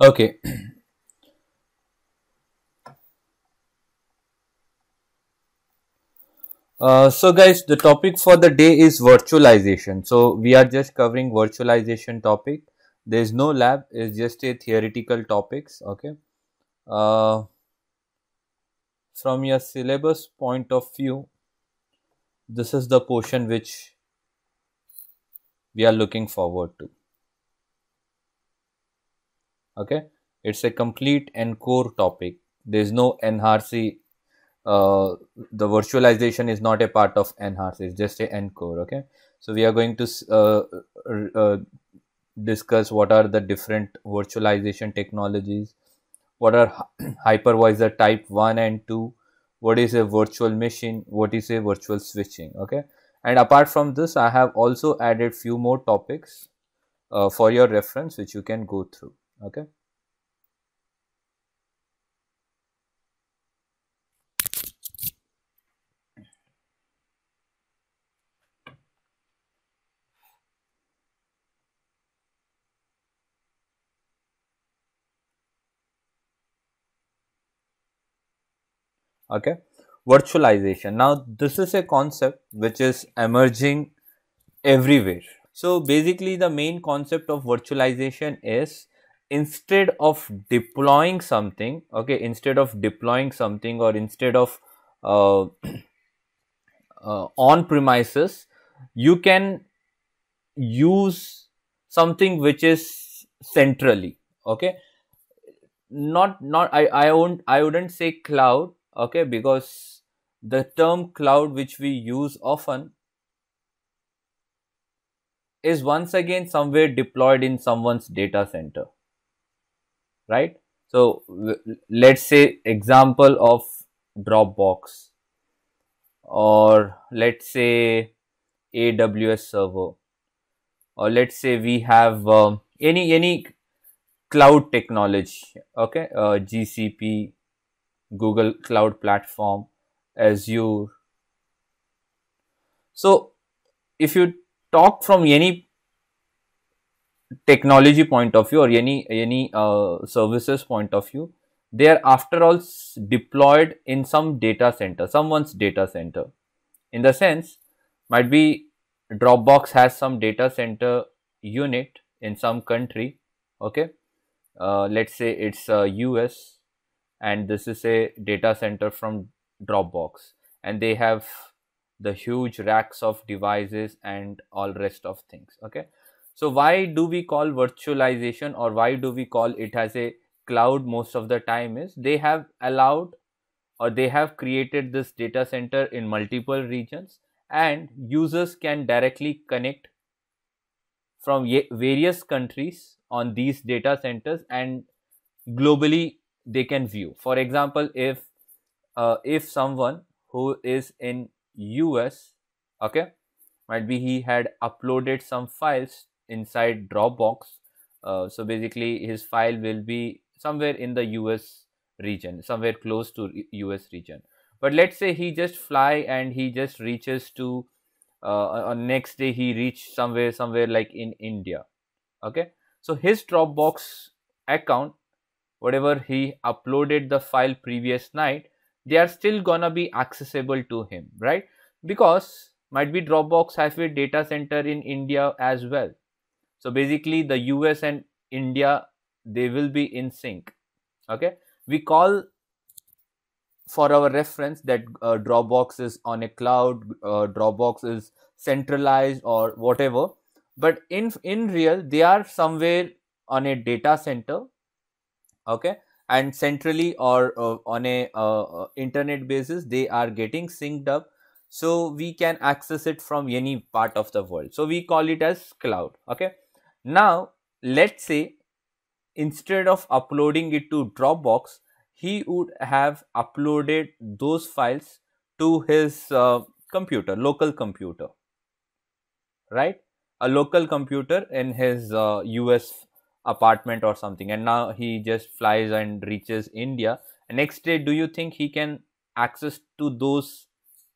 Okay. Uh, so guys, the topic for the day is virtualization. So we are just covering virtualization topic. There is no lab, it's just a theoretical topics. Okay. Uh, from your syllabus point of view, this is the portion which we are looking forward to. Okay. It's a complete and core topic. There is no ENARSI uh, the virtualization is not a part of ENARSI it's just a ENCOR. Okay, so we are going to uh, uh, discuss what are the different virtualization technologies, what are hypervisor type 1 and 2, what is a virtual machine, what is a virtual switching. Okay, and apart from this, I have also added few more topics uh, for your reference which you can go through. Okay. okay. Virtualization. Now this is a concept which is emerging everywhere. So basically the main concept of virtualization is instead of deploying something okay instead of deploying something or instead of uh, uh, on premises you can use something which is centrally okay? Not not i i won't i wouldn't say cloud okay because the term cloud which we use often is once again somewhere deployed in someone's data center right so let's say example of dropbox or let's say aws server or let's say we have um, any any cloud technology okay uh, gcp Google Cloud Platform, Azure. So, if you talk from any technology point of view or any any uh, services point of view, they are after all deployed in some data center, someone's data center. In the sense, might be Dropbox has some data center unit in some country. Okay, uh, let's say it's uh, US and this is a data center from Dropbox and they have the huge racks of devices and all rest of things okay so why do we call virtualization or why do we call it as a cloud most of the time is they have allowed or they have created this data center in multiple regions and users can directly connect from various countries on these data centers and globally they can view. For example if uh, if someone who is in us okay might be he had uploaded some files inside dropbox. Uh, so basically his file will be somewhere in the us region somewhere close to us region. But let's say he just fly and he just reaches to uh, on next day he reached somewhere somewhere like in india. Okay? So his dropbox account whatever he uploaded the file previous night they are still gonna be accessible to him right? Because might be dropbox has a data center in india as well so basically the us and india they will be in sync. Okay? We call for our reference that uh, dropbox is on a cloud uh, dropbox is centralized or whatever. But in in real they are somewhere on a data center. Okay? And centrally or uh, on a uh, internet basis they are getting synced up. So we can access it from any part of the world. So we call it as cloud. Okay now let's say instead of uploading it to dropbox he would have uploaded those files to his uh, computer local computer. Right? A local computer in his uh, us apartment or something. And now he just flies and reaches india. Next day do you think he can access to those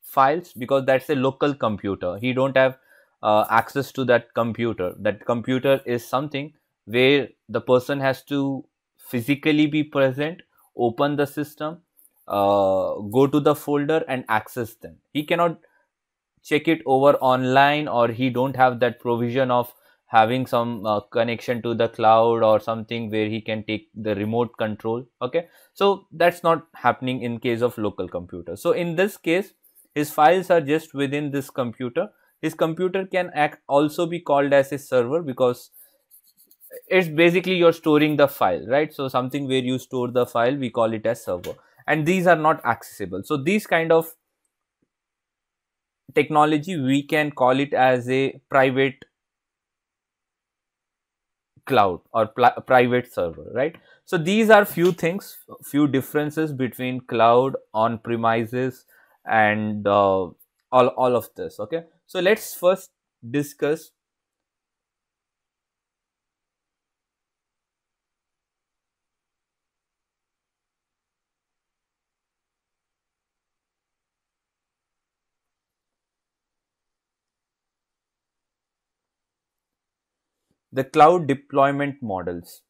files? Because that's a local computer. He don't have uh, access to that computer. That computer is something where the person has to physically be present open the system uh, go to the folder and access them. He cannot check it over online or he don't have that provision of having some uh, connection to the cloud or something where he can take the remote control okay? So that's not happening in case of local computer. So in this case his files are just within this computer his computer can act also be called as a server because it's basically you're storing the file right? So something where you store the file we call it as server. And these are not accessible. So these kind of technology we can call it as a private cloud or private server right? So these are few things few differences between cloud on premises and uh, all all of this okay so let's first discuss the cloud deployment models.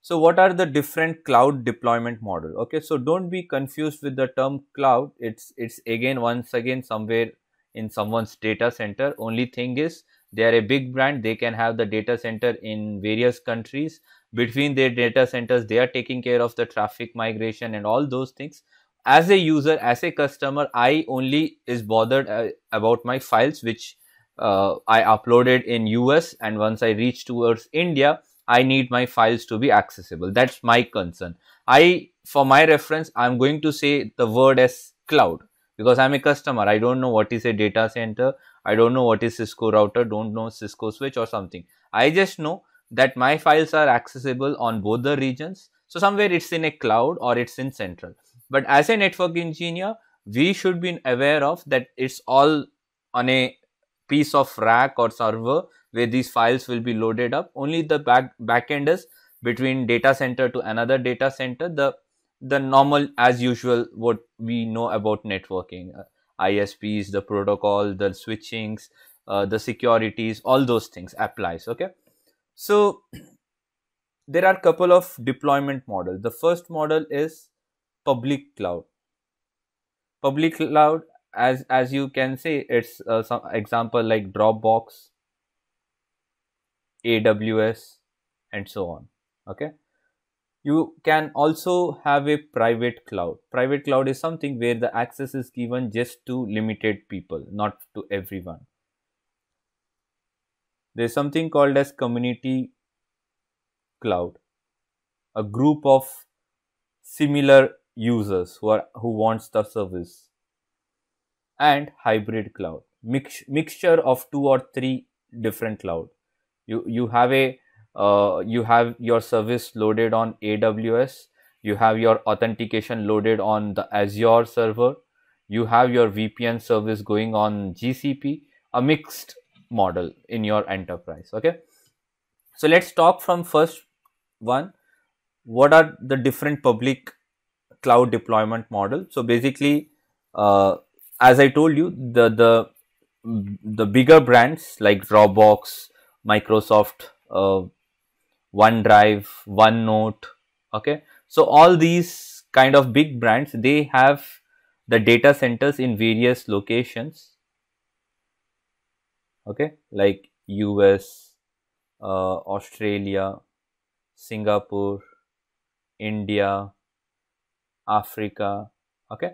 So what are the different cloud deployment model? Okay, so don't be confused with the term cloud. It's it's again once again somewhere in someone's data center. Only thing is they are a big brand. They can have the data center in various countries. Between their data centers, they are taking care of the traffic migration and all those things. As a user, as a customer, I only is bothered uh, about my files which uh, I uploaded in US and once I reach towards India, I need my files to be accessible. That's my concern. I, for my reference, I'm going to say the word as cloud because I'm a customer. I don't know what is a data center. I don't know what is Cisco router, don't know Cisco switch or something. I just know that my files are accessible on both the regions. So somewhere it's in a cloud or it's in central. But as a network engineer, we should be aware of that it's all on a piece of rack or server where these files will be loaded up. Only the back backend is between data center to another data center. The the normal as usual what we know about networking, uh, ISPs, the protocol, the switchings, uh, the securities, all those things applies. Okay, so there are couple of deployment models. The first model is public cloud. Public cloud as as you can see it's uh, some example like dropbox aws and so on okay you can also have a private cloud. Private cloud is something where the access is given just to limited people not to everyone. There's something called as community cloud. A group of similar users who are who wants the service. And hybrid cloud. Mix, mixture of two or three different cloud. You you have a uh, you have your service loaded on aws you have your authentication loaded on the azure server. You have your vpn service going on gcp a mixed model in your enterprise okay? So let's talk from first one. What are the different public cloud deployment model? So basically uh, as I told you, the the the bigger brands like Dropbox, Microsoft, uh, OneDrive, OneNote, okay. So all these kind of big brands, they have the data centers in various locations, okay, like US, uh, Australia, Singapore, India, Africa, okay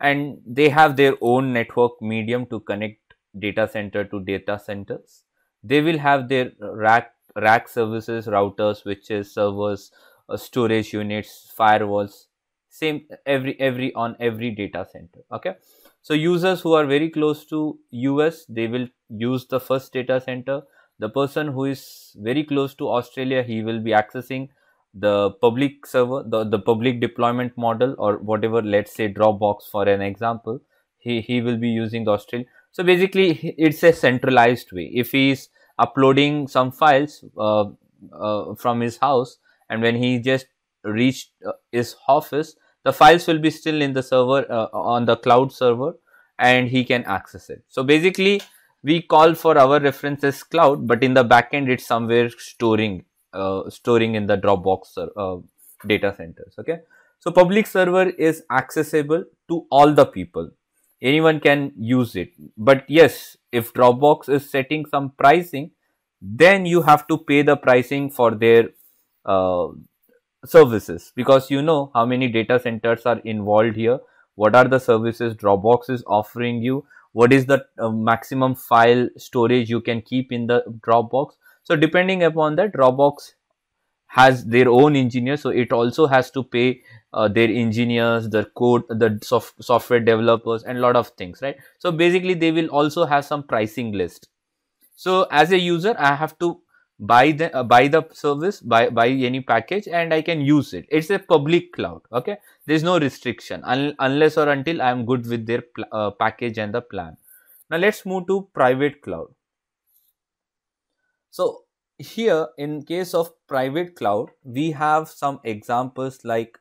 and they have their own network medium to connect data center to data centers. They will have their rack rack services, routers, switches, servers, uh, storage units, firewalls, same every every on every data center. Okay, so users who are very close to US, they will use the first data center. The person who is very close to Australia, he will be accessing the public server, the, the public deployment model or whatever, let's say Dropbox for an example, he, he will be using the Australia. So basically it's a centralized way. If he is uploading some files uh, uh, from his house and when he just reached uh, his office, the files will be still in the server uh, on the cloud server and he can access it. So basically we call for our references cloud, but in the backend it's somewhere storing uh, storing in the Dropbox data centers. Okay. So public server is accessible to all the people. Anyone can use it. But yes, if Dropbox is setting some pricing, then you have to pay the pricing for their uh, services because you know how many data centers are involved here. What are the services Dropbox is offering you? What is the uh, maximum file storage you can keep in the Dropbox? So depending upon that, Dropbox has their own engineers so it also has to pay uh, their engineers the code the soft, software developers and a lot of things right? So basically they will also have some pricing list. So as a user i have to buy the uh, buy the service buy buy any package and i can use it. It's a public cloud okay? There's no restriction un unless or until i am good with their uh, package and the plan. Now let's move to private cloud. So here in case of private cloud we have some examples like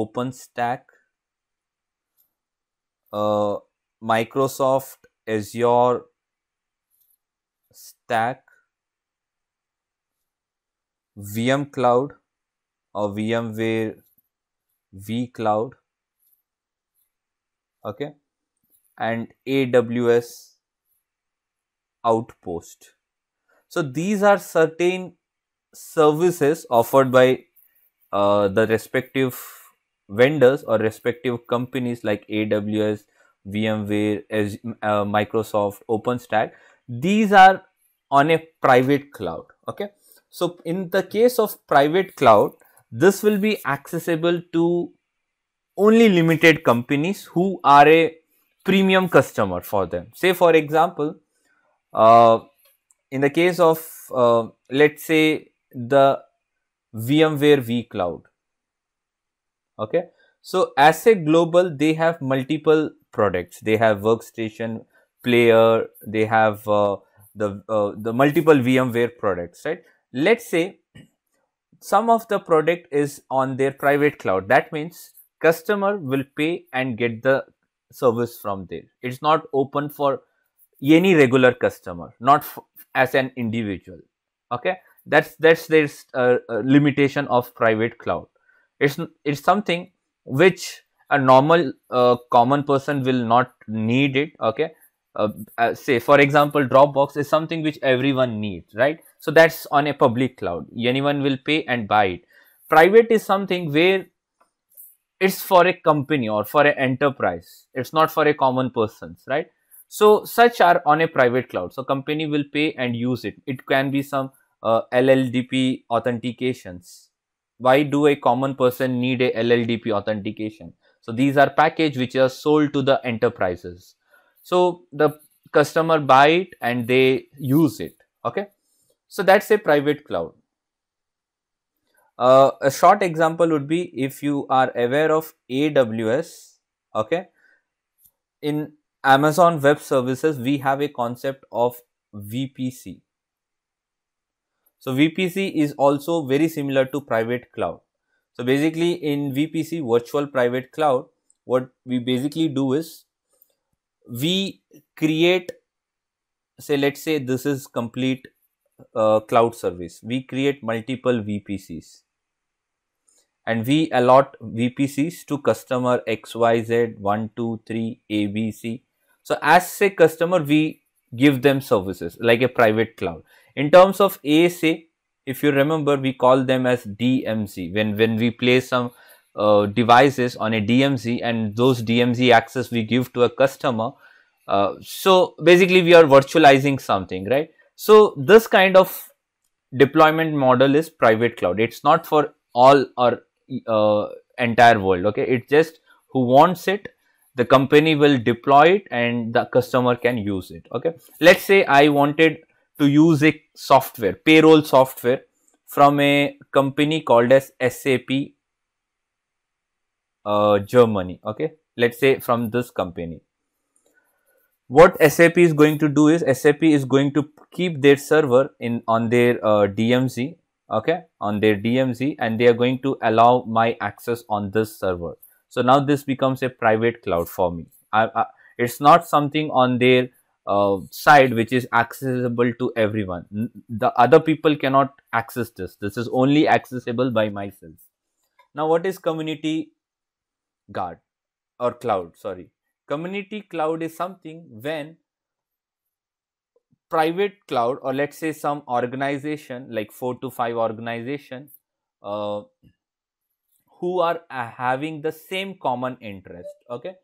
openstack uh, microsoft azure stack vm cloud or vmware vcloud okay and aws outpost so these are certain services offered by uh, the respective vendors or respective companies like AWS, VMware, uh, Microsoft, OpenStack. These are on a private cloud. Okay. So in the case of private cloud, this will be accessible to only limited companies who are a premium customer for them. Say for example, uh, in the case of uh, let's say the VMware vCloud okay? So as a global they have multiple products. They have workstation player they have uh, the uh, the multiple VMware products right? Let's say some of the product is on their private cloud. That means customer will pay and get the service from there. It's not open for any regular customer not as an individual okay? That's that's this uh, uh, limitation of private cloud. It's it's something which a normal uh, common person will not need it okay? Uh, uh, say for example dropbox is something which everyone needs right? So that's on a public cloud. Anyone will pay and buy it. Private is something where it's for a company or for an enterprise. It's not for a common persons right so such are on a private cloud. So company will pay and use it. It can be some uh, LLDP authentications. Why do a common person need a LLDP authentication? So these are package which are sold to the enterprises. So the customer buy it and they use it. Okay. So that's a private cloud. Uh, a short example would be if you are aware of AWS. Okay. In Amazon Web Services, we have a concept of VPC. So VPC is also very similar to private cloud. So basically in VPC, virtual private cloud, what we basically do is we create, say, let's say this is complete uh, cloud service. We create multiple VPCs and we allot VPCs to customer XYZ 1, 2, 3, ABC so as a customer, we give them services like a private cloud. In terms of ASA, if you remember, we call them as DMZ. When, when we place some uh, devices on a DMZ and those DMZ access we give to a customer. Uh, so basically we are virtualizing something, right? So this kind of deployment model is private cloud. It's not for all or uh, entire world. Okay. It's just who wants it the company will deploy it and the customer can use it okay? Let's say i wanted to use a software payroll software from a company called as sap uh, germany okay? Let's say from this company. What sap is going to do is sap is going to keep their server in on their uh, dmz okay? On their dmz and they are going to allow my access on this server so now this becomes a private cloud for me. I, I, it's not something on their uh, side which is accessible to everyone. The other people cannot access this. This is only accessible by myself. Now what is community guard? Or cloud sorry. Community cloud is something when private cloud or let's say some organization like four to five organization uh, who are uh, having the same common interest okay?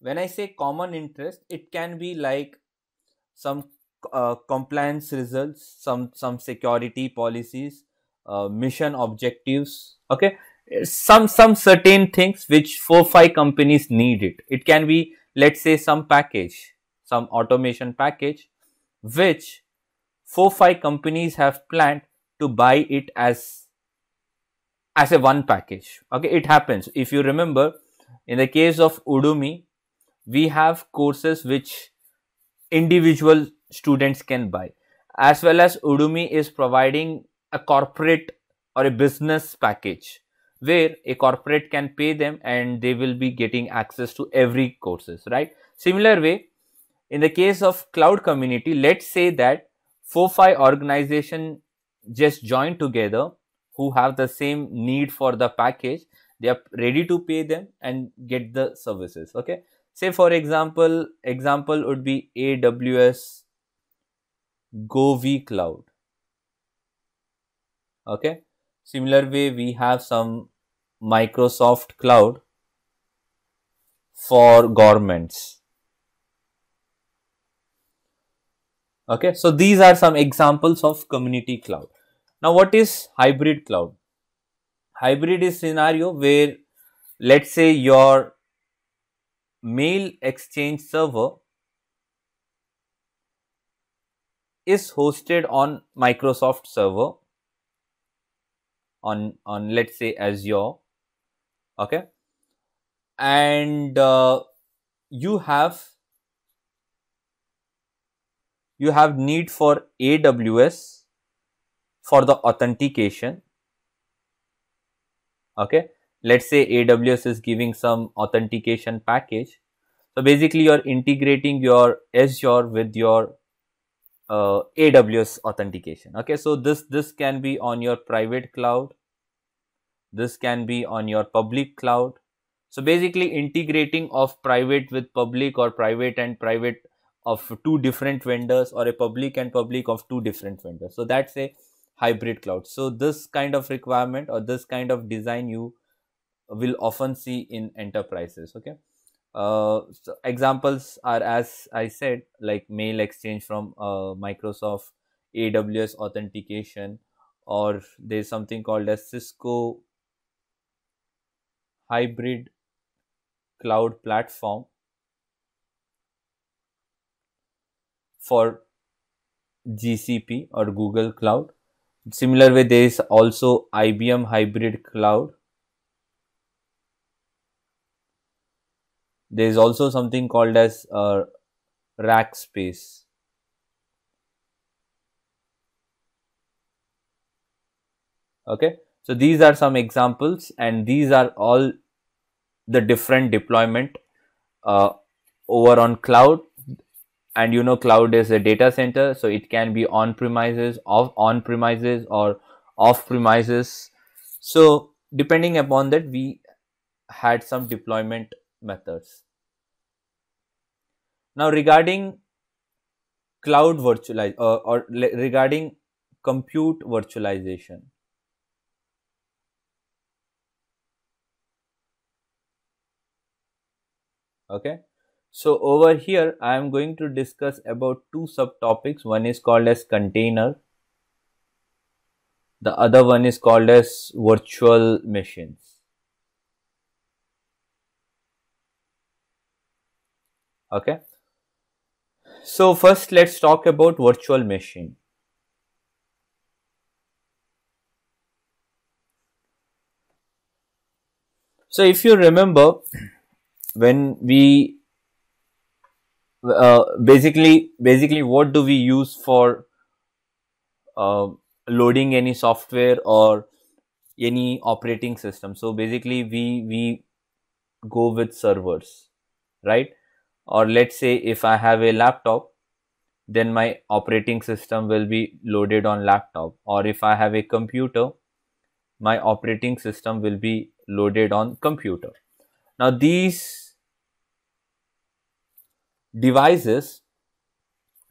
When i say common interest it can be like some uh, compliance results some some security policies uh, mission objectives okay? Some some certain things which four five companies need it. It can be let's say some package some automation package which four five companies have planned to buy it as as a one package. Okay it happens. If you remember in the case of udemy we have courses which individual students can buy. As well as udemy is providing a corporate or a business package where a corporate can pay them and they will be getting access to every courses right? Similar way in the case of cloud community let's say that four five organization just join together who have the same need for the package. They are ready to pay them and get the services okay? Say for example example would be aws GovCloud okay? Similar way we have some Microsoft Cloud for governments. Okay, so these are some examples of community cloud. Now, what is hybrid cloud? Hybrid is scenario where let's say your mail exchange server is hosted on Microsoft server on on let's say Azure okay and uh, you have you have need for aws for the authentication. Okay. Let's say aws is giving some authentication package. So basically you're integrating your azure with your uh, aws authentication. Okay. So this this can be on your private cloud. This can be on your public cloud. So basically integrating of private with public or private and private of two different vendors or a public and public of two different vendors. So that's a hybrid cloud. So this kind of requirement or this kind of design you will often see in enterprises okay? Uh, so examples are as i said like mail exchange from uh, microsoft aws authentication or there's something called as cisco hybrid cloud platform for GCP or Google Cloud. Similar way, there is also IBM Hybrid Cloud. There is also something called as uh, Rackspace. Okay, so these are some examples and these are all the different deployment uh, over on cloud and you know cloud is a data center so it can be on premises off on premises or off premises. So depending upon that we had some deployment methods. Now regarding cloud virtualize uh, or regarding compute virtualization. Okay so over here i am going to discuss about two subtopics. One is called as container. The other one is called as virtual machines. Okay? So first let's talk about virtual machine. So if you remember when we uh, basically basically what do we use for uh, loading any software or any operating system so basically we we go with servers, right? Or let's say if I have a laptop, then my operating system will be loaded on laptop. Or if I have a computer, my operating system will be loaded on computer. Now these devices,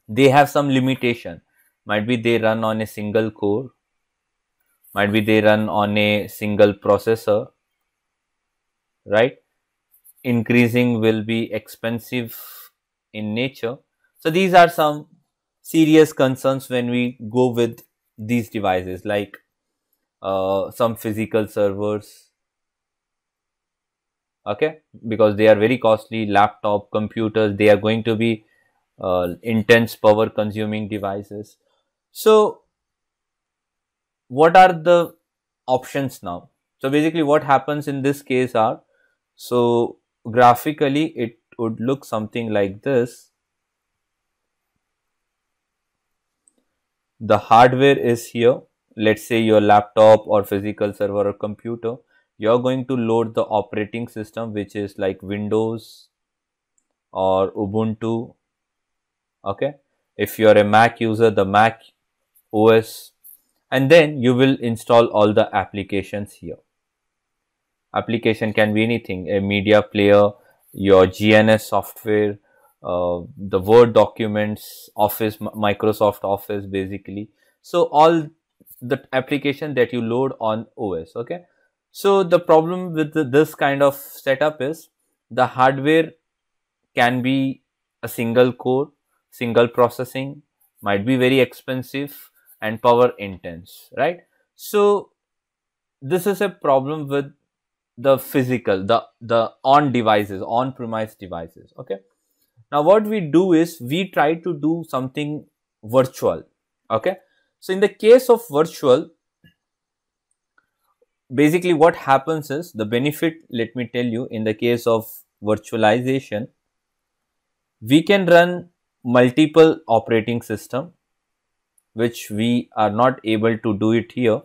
they have some limitation. Might be they run on a single core, might be they run on a single processor, right? Increasing will be expensive in nature. So these are some serious concerns when we go with these devices like uh, some physical servers okay? Because they are very costly laptop computers they are going to be uh, intense power consuming devices. So what are the options now? So basically what happens in this case are so graphically it would look something like this. The hardware is here. Let's say your laptop or physical server or computer you're going to load the operating system which is like windows or ubuntu okay? If you're a mac user the mac os and then you will install all the applications here. Application can be anything a media player your gns software uh, the word documents office microsoft office basically. So all the application that you load on os okay so the problem with this kind of setup is the hardware can be a single core, single processing, might be very expensive and power intense, right? So this is a problem with the physical, the, the on devices, on premise devices, okay? Now what we do is we try to do something virtual, okay? So in the case of virtual, basically what happens is the benefit let me tell you in the case of virtualization we can run multiple operating system which we are not able to do it here.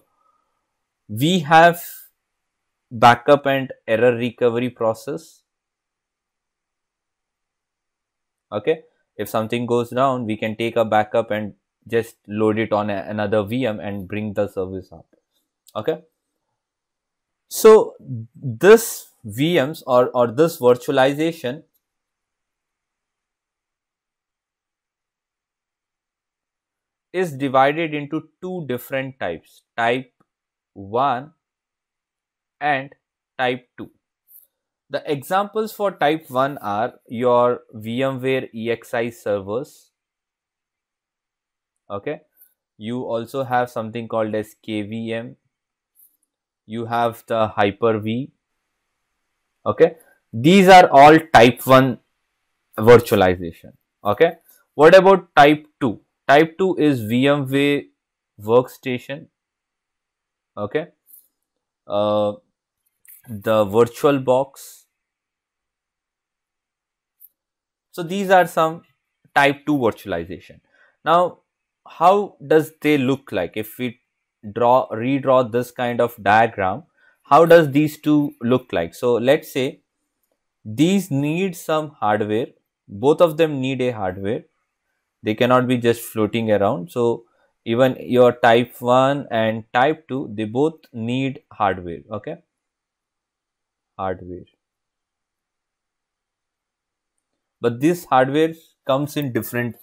We have backup and error recovery process. Okay? If something goes down we can take a backup and just load it on a, another vm and bring the service up. Okay so this VMs or, or this virtualization is divided into two different types, type 1 and type 2. The examples for type 1 are your VMware EXI servers. Okay. You also have something called as KVM you have the Hyper-V. Okay, these are all type 1 virtualization. Okay, what about type 2? Type 2 is VMware workstation. Okay, uh, the virtual box. So these are some type 2 virtualization. Now, how does they look like if we draw redraw this kind of diagram how does these two look like? So let's say these need some hardware both of them need a hardware. They cannot be just floating around. So even your type 1 and type 2 they both need hardware okay? Hardware. But this hardware comes in different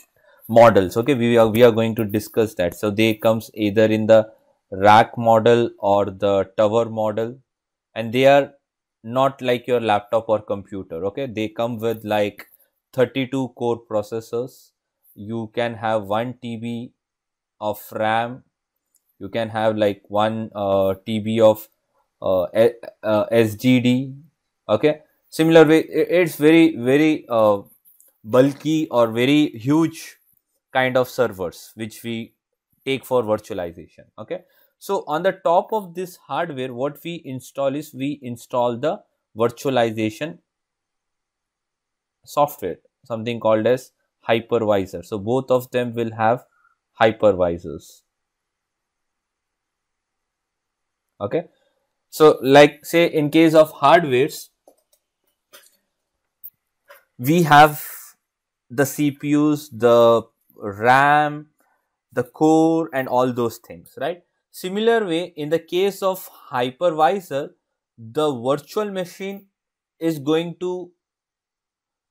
models okay? We are we are going to discuss that. So they comes either in the rack model or the tower model and they are not like your laptop or computer okay? They come with like 32 core processors. You can have 1 tb of ram. You can have like 1 uh, tb of uh, uh, ssd okay? Similar way it's very very uh, bulky or very huge kind of servers which we take for virtualization okay so on the top of this hardware, what we install is we install the virtualization software, something called as hypervisor. So both of them will have hypervisors. Okay. So like say in case of hardwares, we have the CPUs, the RAM, the core and all those things, right? Similar way, in the case of hypervisor, the virtual machine is going to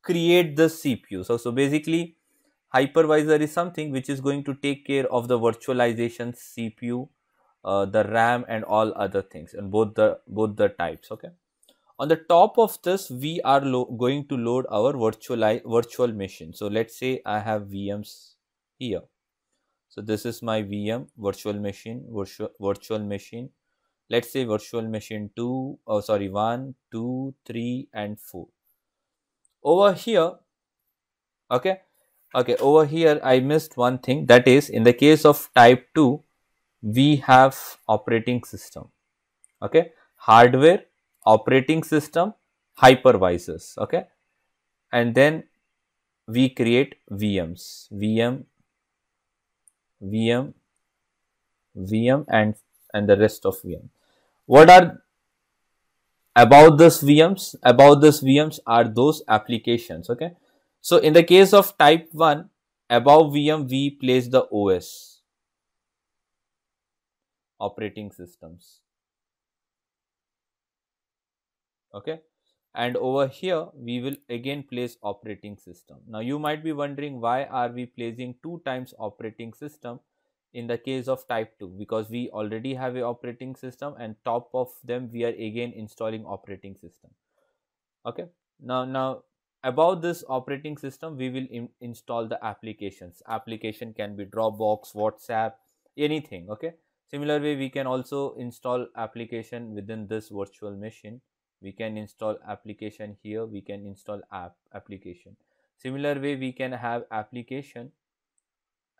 create the CPU. So, so basically hypervisor is something which is going to take care of the virtualization CPU, uh, the RAM and all other things and both the both the types. Okay. On the top of this, we are going to load our virtual virtual machine. So let's say I have VMs here. So this is my VM virtual machine, virtual virtual machine. Let's say virtual machine 2, oh sorry, 1, 2, 3 and 4. Over here, okay, okay, over here I missed one thing that is in the case of type 2, we have operating system, okay, hardware operating system hypervisors okay and then we create vms vm vm vm and and the rest of vm. What are about this vms about this vms are those applications okay? So in the case of type 1 above vm we place the os operating systems okay and over here we will again place operating system. Now you might be wondering why are we placing two times operating system in the case of type 2 because we already have a operating system and top of them we are again installing operating system. Okay? Now now about this operating system we will install the applications. Application can be dropbox whatsapp anything okay? Similar way we can also install application within this virtual machine we can install application here we can install app application. Similar way we can have application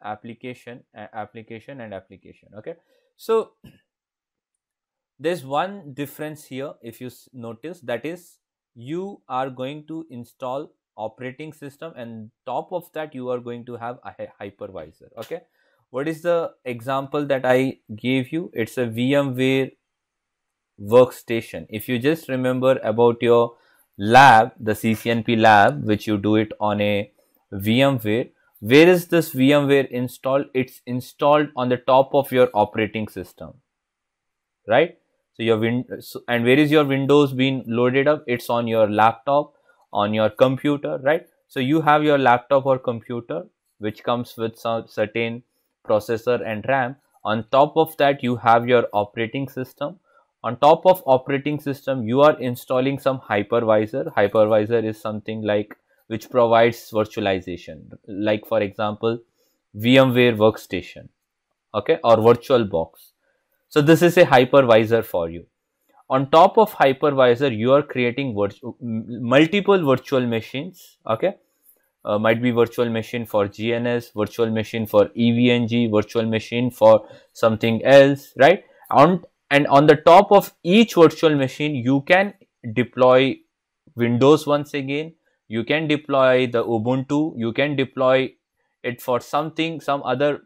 application uh, application and application okay? So there's one difference here if you notice that is you are going to install operating system and top of that you are going to have a hypervisor okay? What is the example that i gave you? It's a vmware workstation. If you just remember about your lab, the CCNP lab, which you do it on a VMware, where is this VMware installed? It's installed on the top of your operating system, right? So your win so, and where is your Windows being loaded up? It's on your laptop, on your computer, right? So you have your laptop or computer, which comes with some certain processor and RAM. On top of that, you have your operating system on top of operating system you are installing some hypervisor. Hypervisor is something like which provides virtualization. Like for example vmware workstation okay or virtual box. So this is a hypervisor for you. On top of hypervisor you are creating virtu multiple virtual machines okay? Uh, might be virtual machine for gns virtual machine for eve-ng virtual machine for something else right? On and on the top of each virtual machine you can deploy windows once again. You can deploy the ubuntu. You can deploy it for something some other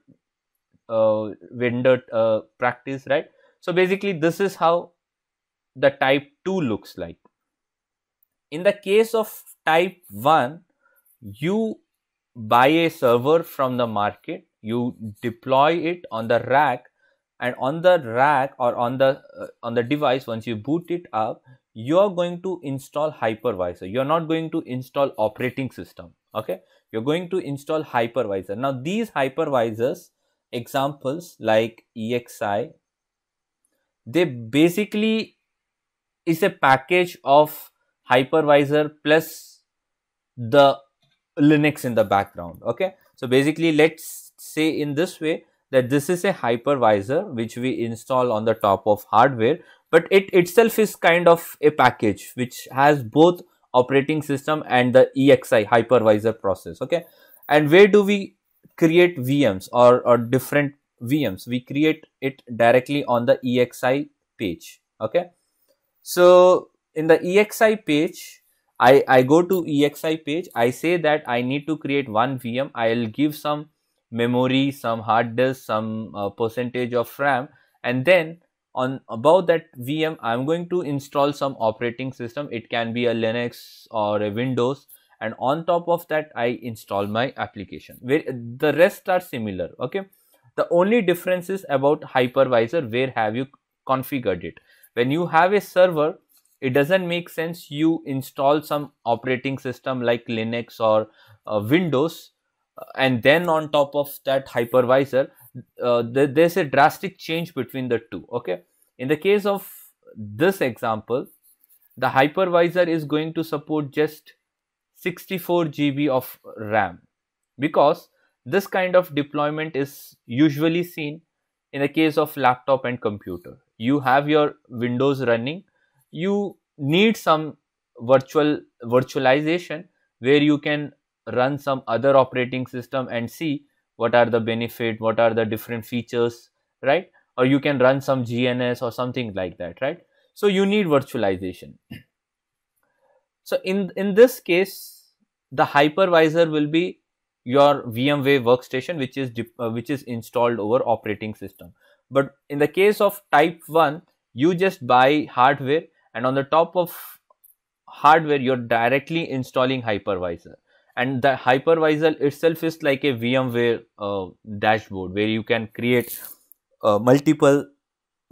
uh, vendor uh, practice right? So basically this is how the type 2 looks like. In the case of type 1 you buy a server from the market. You deploy it on the rack and on the rack or on the uh, on the device once you boot it up you are going to install hypervisor. You are not going to install operating system okay? You're going to install hypervisor. Now these hypervisors examples like exi they basically is a package of hypervisor plus the linux in the background okay? So basically let's say in this way that this is a hypervisor which we install on the top of hardware but it itself is kind of a package which has both operating system and the EXI hypervisor process okay? And where do we create VMs or, or different VMs we create it directly on the EXI page okay? So in the EXI page I, I go to EXI page I say that I need to create one VM I'll give some memory, some hard disk, some uh, percentage of RAM. And then on above that VM I'm going to install some operating system. It can be a Linux or a Windows. And on top of that i install my application. Where the rest are similar okay? The only difference is about hypervisor where have you configured it? When you have a server it doesn't make sense you install some operating system like linux or uh, windows and then on top of that hypervisor uh, th there's a drastic change between the two okay in the case of this example the hypervisor is going to support just 64 GB of RAM because this kind of deployment is usually seen in the case of laptop and computer. You have your Windows running, you need some virtual virtualization where you can run some other operating system and see what are the benefit, what are the different features, right? Or you can run some GNS or something like that, right? So you need virtualization. So in, in this case, the hypervisor will be your VMware workstation, which is, uh, which is installed over operating system. But in the case of type 1, you just buy hardware and on the top of hardware, you're directly installing hypervisor. And the hypervisor itself is like a VMware uh, dashboard where you can create uh, multiple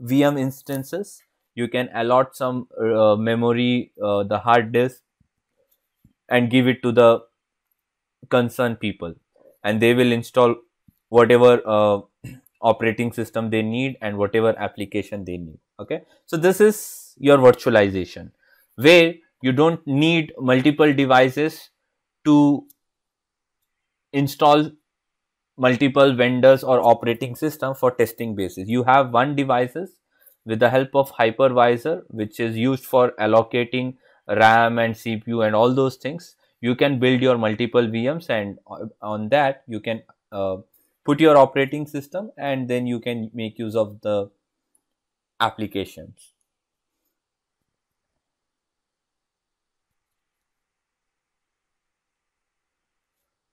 VM instances. You can allot some uh, memory, uh, the hard disk, and give it to the concerned people. And they will install whatever uh, operating system they need and whatever application they need. Okay? So this is your virtualization where you don't need multiple devices to install multiple vendors or operating system for testing basis you have one devices with the help of hypervisor which is used for allocating RAM and CPU and all those things, you can build your multiple VMs and on that you can uh, put your operating system and then you can make use of the applications.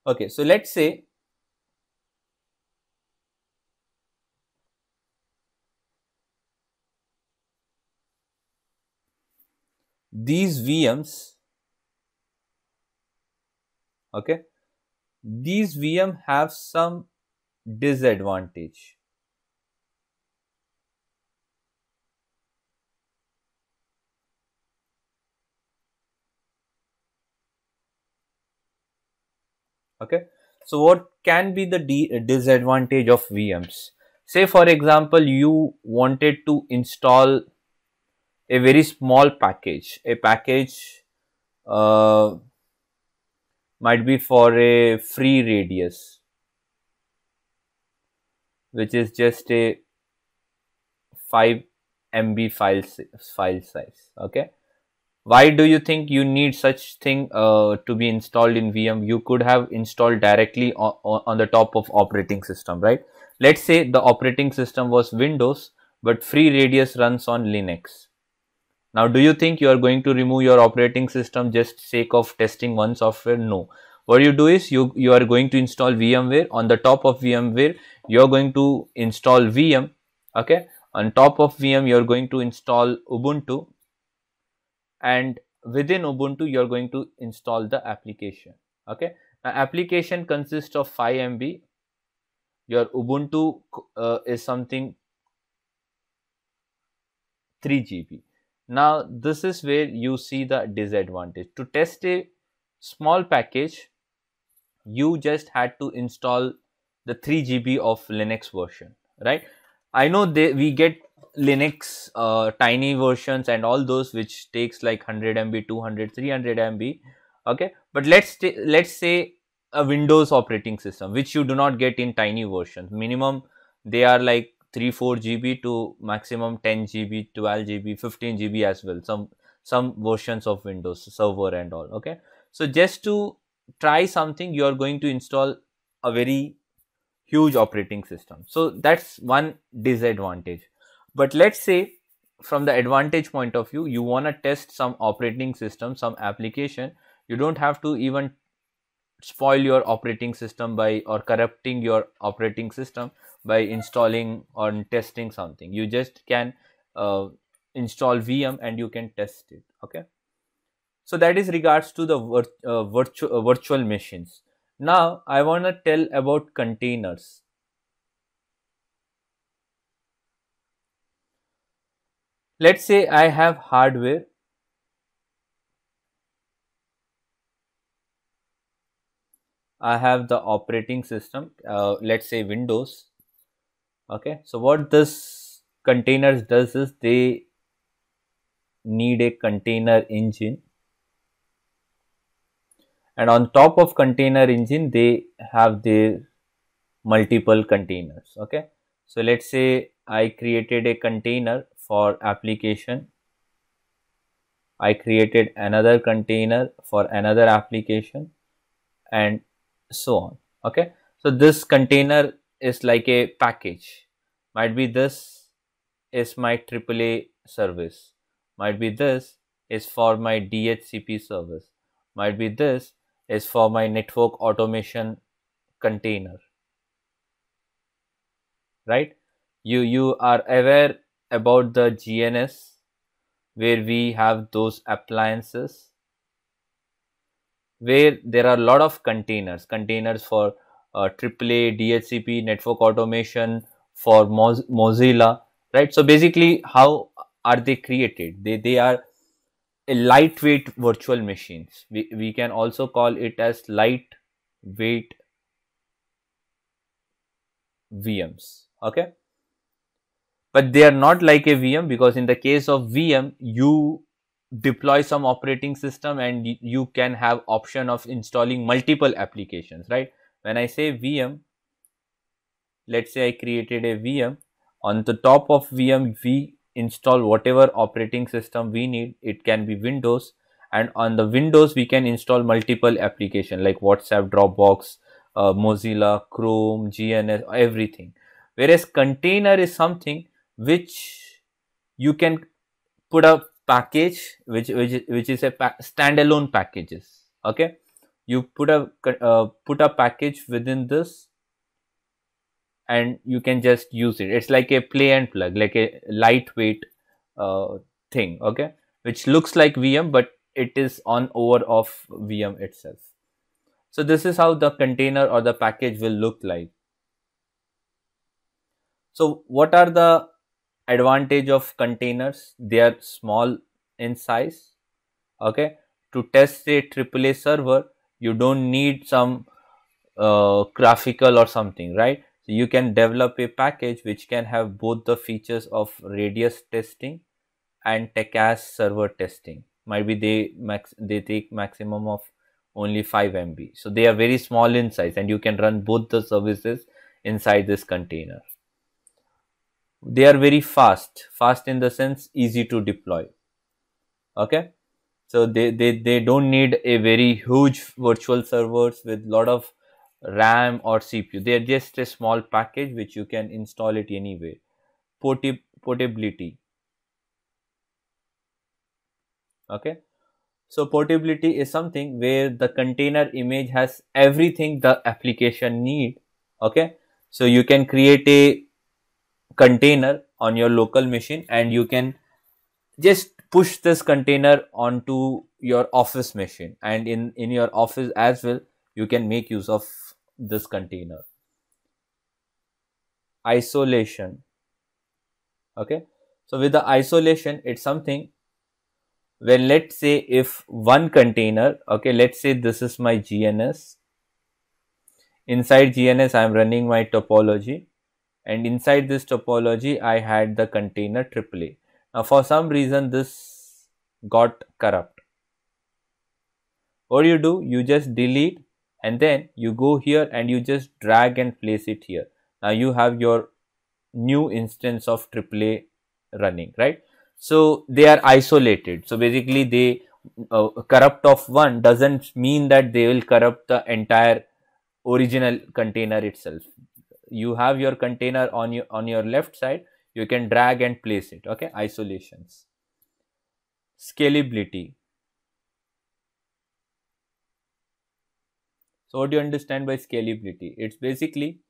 Okay, so let's say these VMs, okay, these VM have some disadvantage. Okay, so what can be the disadvantage of VMs? Say for example, you wanted to install a very small package. A package uh, might be for a free radius which is just a 5 MB file file size. Okay why do you think you need such thing uh, to be installed in VM you could have installed directly on, on the top of operating system right let's say the operating system was Windows but free radius runs on Linux now, do you think you are going to remove your operating system just sake of testing one software? No. What you do is you, you are going to install VMware. On the top of VMware, you are going to install VM. Okay. On top of VM, you are going to install Ubuntu. And within Ubuntu, you are going to install the application. Okay. Now, application consists of 5 MB. Your Ubuntu uh, is something 3 GB now this is where you see the disadvantage. To test a small package, you just had to install the 3 GB of Linux version, right? I know they, we get Linux uh, tiny versions and all those which takes like 100 MB, 200, 300 MB, okay? But let's let's say a Windows operating system which you do not get in tiny versions. Minimum they are like 3 4 gb to maximum 10 gb 12 gb 15 gb as well some some versions of windows server and all okay so just to try something you are going to install a very huge operating system so that's one disadvantage but let's say from the advantage point of view you want to test some operating system some application you don't have to even spoil your operating system by or corrupting your operating system by installing or testing something you just can uh, install vm and you can test it okay So that is regards to the vir uh, virtual, uh, virtual machines. Now I want to tell about containers. Let's say I have hardware. I have the operating system, uh, let's say Windows. Okay, so what this containers does is they need a container engine. And on top of container engine they have their multiple containers. Okay so let's say i created a container for application. I created another container for another application and so on. Okay? So this container is like a package. Might be this is my AAA service. Might be this is for my DHCP service. Might be this is for my network automation container. Right? You you are aware about the GNS where we have those appliances where there are a lot of containers, containers for uh, AAA, DHCP, network automation, for Moz Mozilla, right? So basically, how are they created? They, they are a lightweight virtual machines. We, we can also call it as lightweight VMs, okay? But they are not like a VM because in the case of VM, you deploy some operating system and you can have option of installing multiple applications right? When i say vm let's say i created a vm on the top of vm we install whatever operating system we need. It can be windows. And on the windows we can install multiple application like whatsapp dropbox uh, mozilla chrome gns everything. Whereas container is something which you can put a package which which which is a pa standalone packages okay? You put a uh, put a package within this and you can just use it. It's like a play and plug like a lightweight uh, thing okay? Which looks like vm but it is on over of vm itself. So this is how the container or the package will look like. So what are the advantage of containers they are small in size okay? To test a AAA server you don't need some uh, graphical or something right? So you can develop a package which can have both the features of radius testing and TACACS server testing. Might be they max they take maximum of only 5 MB so they are very small in size and you can run both the services inside this container they are very fast. Fast in the sense easy to deploy. Okay? So they they, they don't need a very huge virtual servers with lot of ram or cpu they are just a small package which you can install it anyway Porti portability. Okay? So portability is something where the container image has everything the application need. Okay? So you can create a container on your local machine and you can just push this container onto your office machine. And in in your office as well you can make use of this container. Isolation. Okay? So with the isolation it's something when let's say if one container okay let's say this is my gns inside gns i'm running my topology and inside this topology I had the container AAA. Now for some reason this got corrupt. What do you do? You just delete and then you go here and you just drag and place it here. Now you have your new instance of AAA running, right? So they are isolated. So basically they uh, corrupt of one doesn't mean that they will corrupt the entire original container itself you have your container on your on your left side you can drag and place it okay? Isolations. Scalability. So what do you understand by scalability? It's basically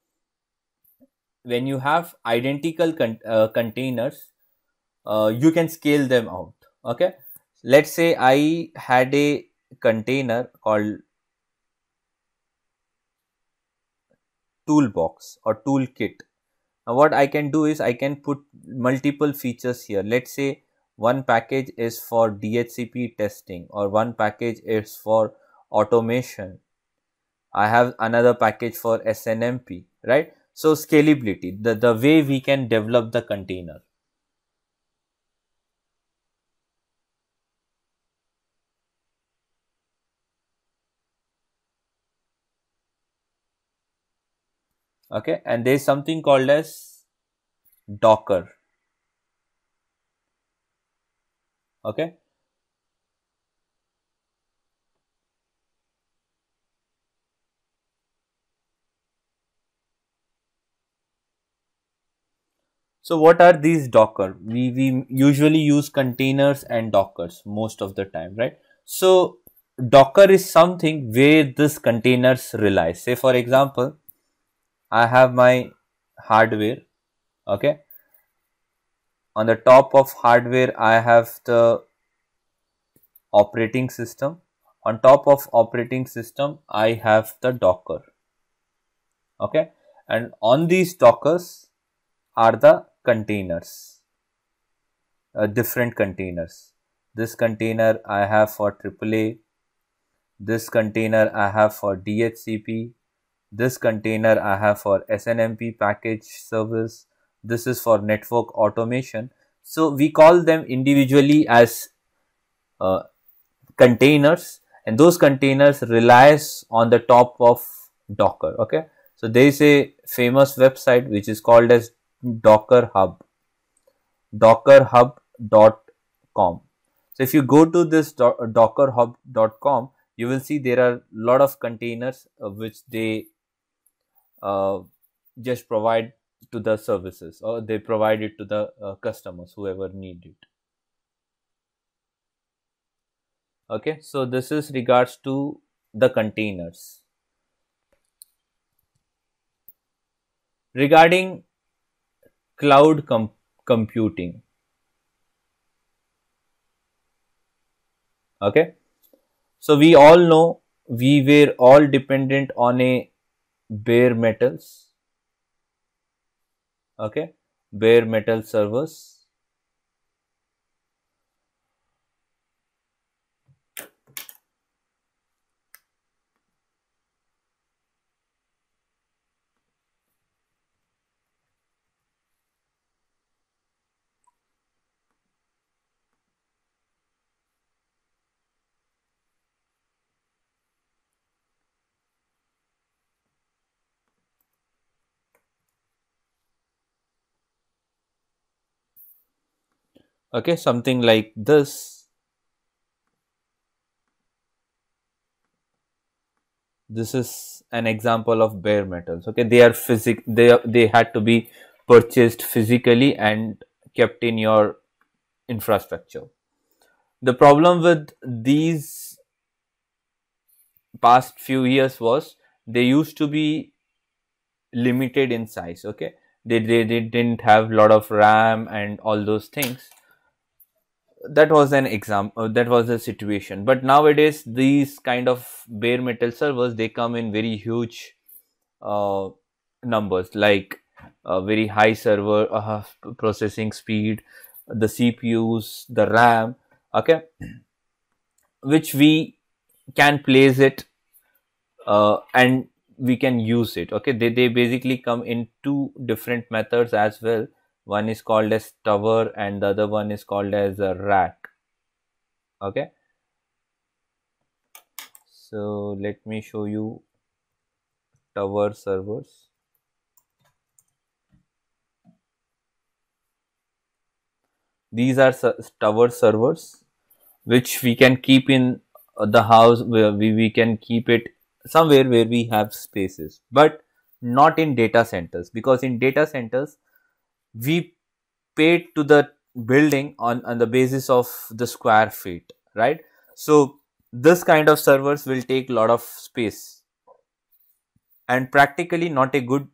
when you have identical con uh, containers uh, you can scale them out okay? Let's say I had a container called toolbox or toolkit. Now what I can do is I can put multiple features here. Let's say one package is for DHCP testing or one package is for automation. I have another package for SNMP, right? So scalability, the, the way we can develop the container. Okay and there is something called as docker okay So what are these Docker? We, we usually use containers and Dockers most of the time, right? So Docker is something where this containers rely. Say for example, I have my hardware okay? On the top of hardware I have the operating system. On top of operating system I have the docker okay? And on these dockers are the containers uh, different containers. This container I have for AAA this container I have for DHCP this container I have for SNMP package service. This is for network automation. So we call them individually as uh, containers and those containers relies on the top of Docker. Okay. So there is a famous website which is called as Docker Hub, dockerhub.com. So if you go to this do dockerhub.com, you will see there are a lot of containers uh, which they uh, just provide to the services or they provide it to the uh, customers whoever need it. Okay so this is regards to the containers. Regarding cloud com computing. Okay so we all know we were all dependent on a bare metals. Okay? Bare metal servers okay something like this. This is an example of bare metals. Okay they are physic they they had to be purchased physically and kept in your infrastructure. The problem with these past few years was they used to be limited in size okay? They, they, they didn't have a lot of ram and all those things that was an example uh, that was a situation. But nowadays these kind of bare metal servers they come in very huge uh, numbers. Like uh, very high server uh, processing speed the cpus the ram okay? Which we can place it uh, and we can use it okay? They, they basically come in two different methods as well one is called as tower and the other one is called as a rack. Okay? So let me show you tower servers. These are tower servers which we can keep in the house where we, we can keep it somewhere where we have spaces but not in data centers because in data centers we paid to the building on, on the basis of the square feet, right? So this kind of servers will take a lot of space and practically not a good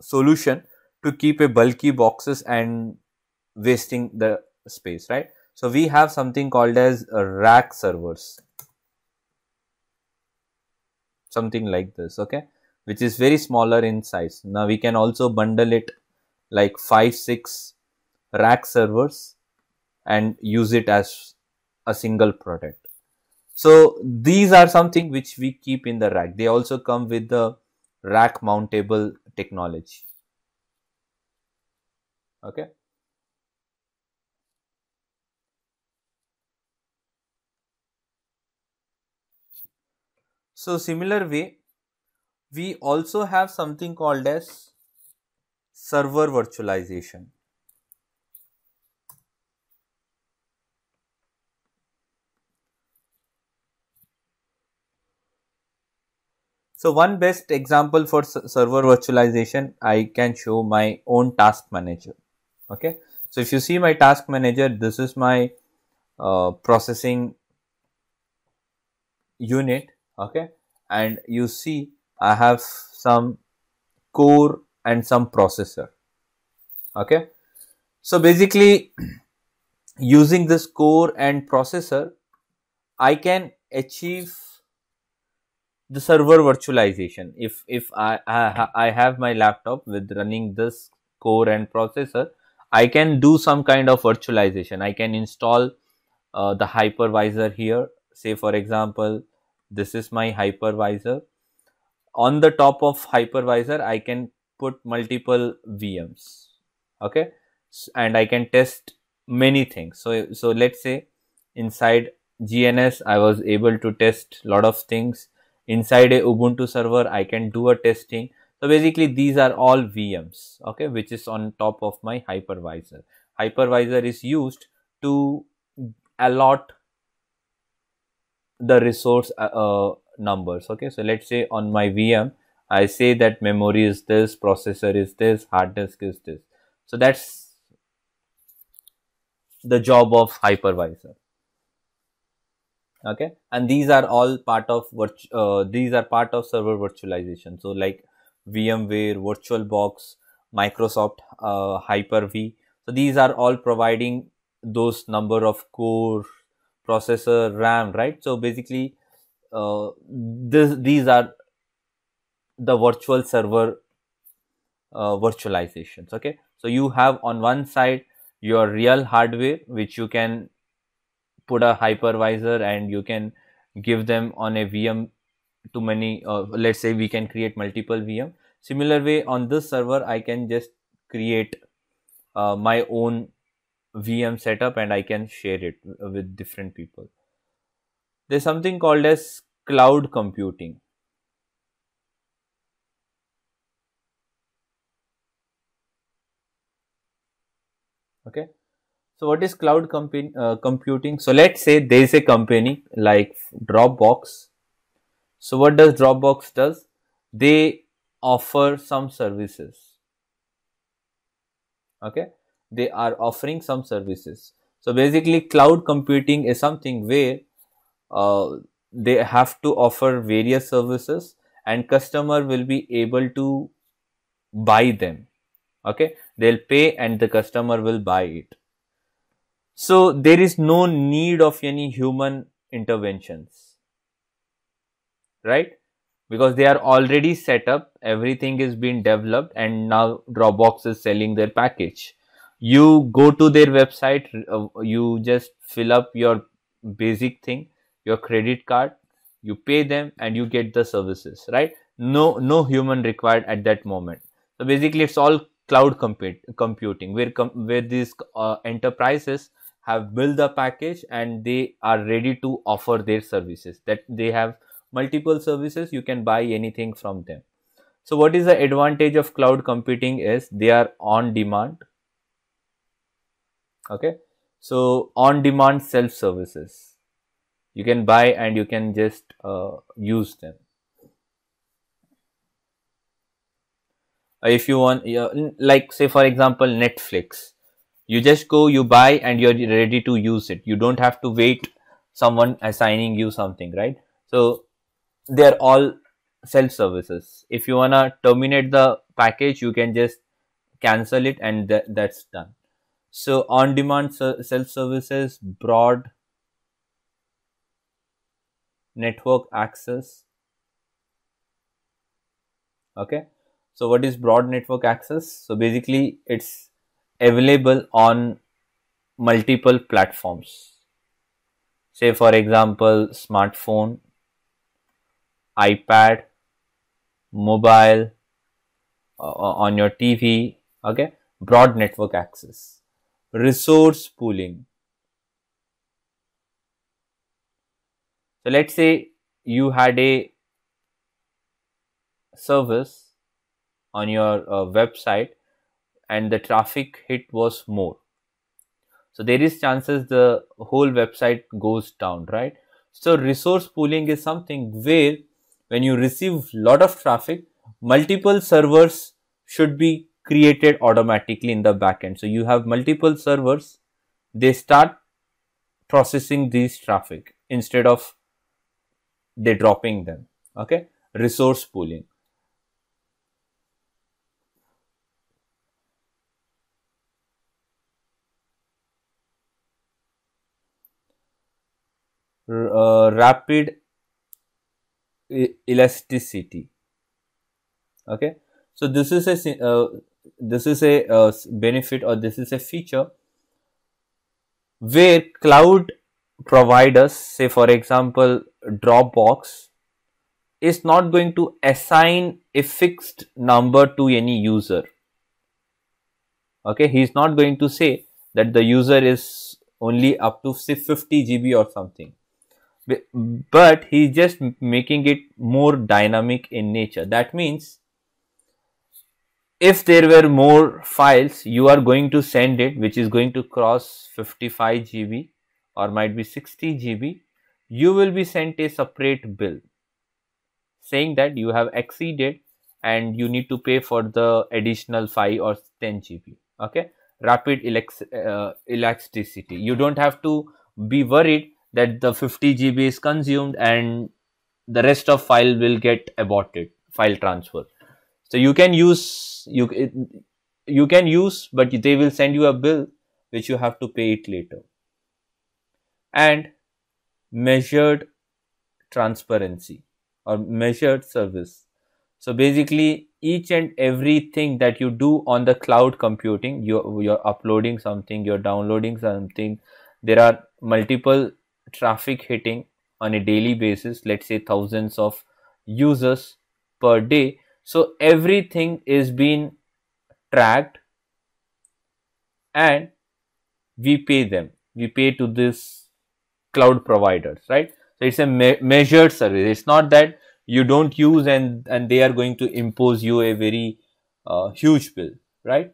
solution to keep a bulky boxes and wasting the space, right? So we have something called as rack servers. Something like this, okay, which is very smaller in size. Now we can also bundle it like five, six rack servers and use it as a single product. So these are something which we keep in the rack. They also come with the rack mountable technology. Okay. So similar way, we also have something called as server virtualization. So one best example for server virtualization, I can show my own task manager. Okay. So if you see my task manager, this is my uh, processing unit. Okay. And you see I have some core and some processor. Okay. So basically using this core and processor, I can achieve the server virtualization. If if I, I, I have my laptop with running this core and processor, I can do some kind of virtualization. I can install uh, the hypervisor here. Say for example, this is my hypervisor. On the top of hypervisor, I can put multiple VMs. Okay, and I can test many things. So so let's say inside GNS, I was able to test lot of things inside a ubuntu server i can do a testing so basically these are all vms okay which is on top of my hypervisor hypervisor is used to allot the resource uh, uh, numbers okay so let's say on my vm i say that memory is this processor is this hard disk is this. So that's the job of hypervisor. Okay? And these are all part of uh, these are part of server virtualization. So like vmware virtualbox microsoft uh, hyper-v. So these are all providing those number of core processor ram right? So basically uh, this these are the virtual server uh, virtualizations okay so you have on one side your real hardware which you can put a hypervisor and you can give them on a VM to many, uh, let's say we can create multiple VM. Similar way on this server, I can just create uh, my own VM setup and I can share it with different people. There's something called as cloud computing. Okay. So what is cloud uh, computing? So let's say there is a company like Dropbox. So what does Dropbox does? They offer some services. Okay, they are offering some services. So basically, cloud computing is something where uh, they have to offer various services, and customer will be able to buy them. Okay, they'll pay, and the customer will buy it so there is no need of any human interventions, right? Because they are already set up, everything is being developed and now Dropbox is selling their package. You go to their website, uh, you just fill up your basic thing, your credit card, you pay them and you get the services, right? No, no human required at that moment. So basically it's all cloud compute, computing where, com where these uh, enterprises have built the package and they are ready to offer their services that they have multiple services you can buy anything from them. So what is the advantage of cloud computing is they are on demand. Okay? So on demand self services you can buy and you can just uh, use them if you want uh, like say for example netflix. You just go you buy and you're ready to use it. You don't have to wait someone assigning you something right? So they're all self services if you want to terminate the package you can just cancel it and th that's done. So on demand self services broad network access. Okay so what is broad network access? So basically it's available on multiple platforms. Say for example smartphone ipad mobile uh, on your tv okay? Broad network access. Resource pooling. So let's say you had a service on your uh, website and the traffic hit was more. So there is chances the whole website goes down right? So resource pooling is something where when you receive a lot of traffic multiple servers should be created automatically in the backend. So you have multiple servers they start processing these traffic instead of they dropping them okay? Resource pooling uh, rapid elasticity. Okay? So this is a uh, this is a uh, benefit or this is a feature where cloud providers say for example dropbox is not going to assign a fixed number to any user. Okay? He's not going to say that the user is only up to say 50 gb or something but he's just making it more dynamic in nature. That means if there were more files you are going to send it which is going to cross 55 GB or might be 60 GB you will be sent a separate bill saying that you have exceeded and you need to pay for the additional 5 or 10 GB okay? Rapid uh, elasticity. You don't have to be worried that the 50 GB is consumed and the rest of file will get aborted file transfer. So you can use you you can use but they will send you a bill which you have to pay it later. And measured transparency or measured service. So basically each and everything that you do on the cloud computing you you're uploading something you're downloading something there are multiple traffic hitting on a daily basis let's say thousands of users per day so everything is being tracked and we pay them. We pay to this cloud providers, right? So it's a me measured service. It's not that you don't use and, and they are going to impose you a very uh, huge bill, right?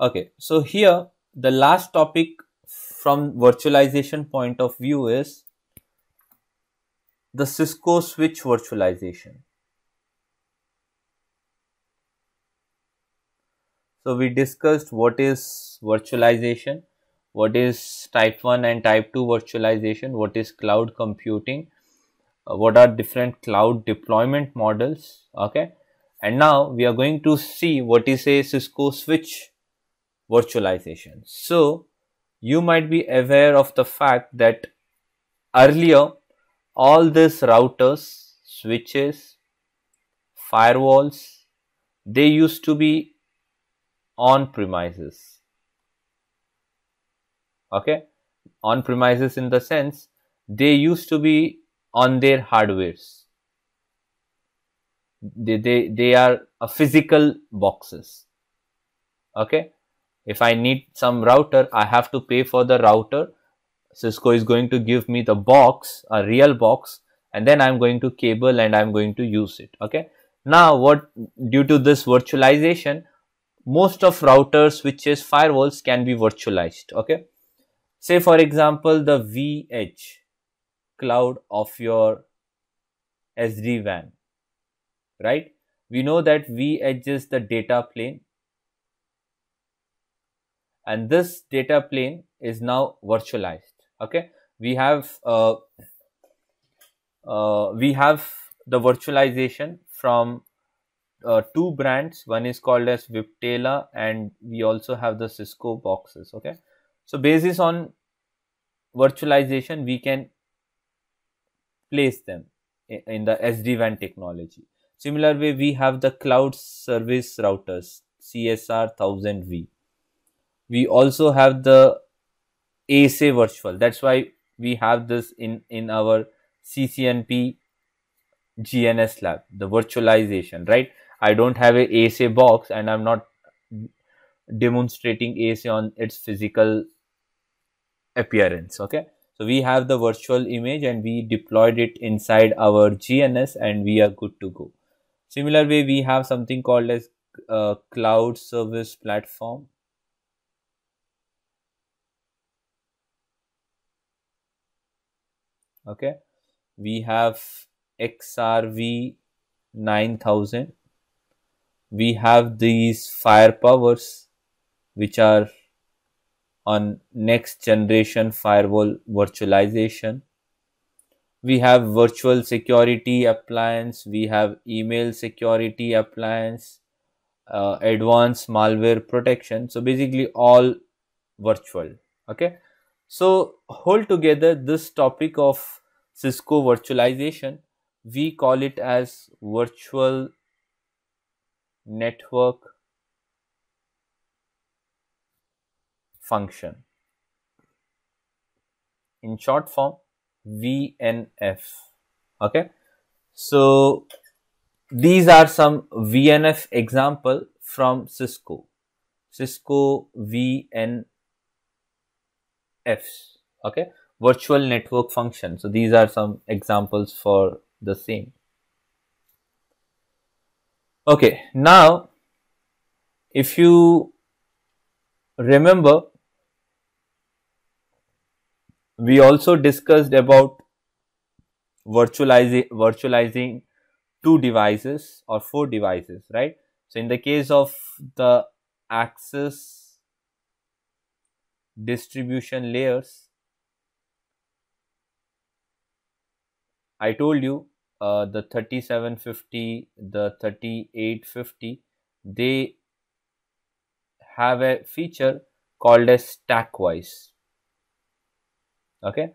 Okay, so here the last topic from virtualization point of view is the Cisco switch virtualization. So we discussed what is virtualization, what is type 1 and type 2 virtualization, what is cloud computing, uh, what are different cloud deployment models, okay. And now we are going to see what is a Cisco switch virtualization. So you might be aware of the fact that earlier all these routers, switches, firewalls, they used to be on premises. Okay, on premises in the sense they used to be on their hardwares. They, they, they are a physical boxes. Okay, if I need some router, I have to pay for the router Cisco is going to give me the box, a real box, and then I'm going to cable and I'm going to use it. Okay. Now, what due to this virtualization, most of routers, switches, firewalls can be virtualized. Okay. Say for example, the vEdge cloud of your SD WAN, right? We know that vEdge is the data plane and this data plane is now virtualized okay? We have uh, uh, we have the virtualization from uh, two brands. One is called as viptela and we also have the cisco boxes okay? So basis on virtualization we can place them in the sd-wan technology. Similar way we have the cloud service routers csr 1000v we also have the asa virtual. That's why we have this in in our ccnp gns lab the virtualization right? I don't have a asa box and i'm not demonstrating asa on its physical appearance okay? So we have the virtual image and we deployed it inside our gns and we are good to go. Similar way we have something called as uh, cloud service platform okay. We have xrv 9000 we have these firepowers which are on next generation firewall virtualization. We have virtual security appliance. We have email security appliance uh, advanced malware protection. So basically all virtual. Okay so hold together this topic of cisco virtualization. We call it as virtual network function. In short form VNF okay? So these are some VNF example from Cisco. Cisco VNFs okay? Virtual network function. So these are some examples for the same. Okay now if you remember we also discussed about virtualizing virtualizing two devices or four devices right? So in the case of the access distribution layers. I told you uh, the 3750 the 3850 they have a feature called as stackwise. Okay?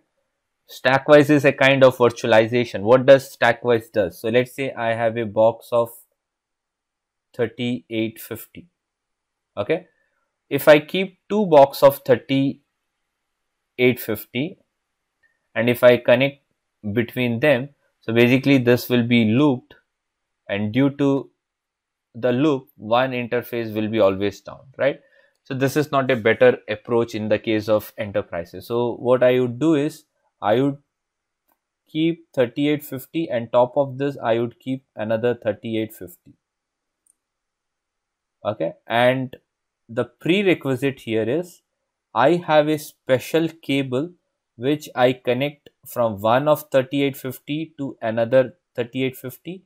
Stackwise is a kind of virtualization. What does stackwise does so let's say i have a box of 3850 okay if i keep two box of 3850 and if i connect between them so basically this will be looped and due to the loop one interface will be always down right? So this is not a better approach in the case of enterprises. So what i would do is i would keep 3850 and top of this i would keep another 3850 okay? And the prerequisite here is i have a special cable which i connect from one of 3850 to another 3850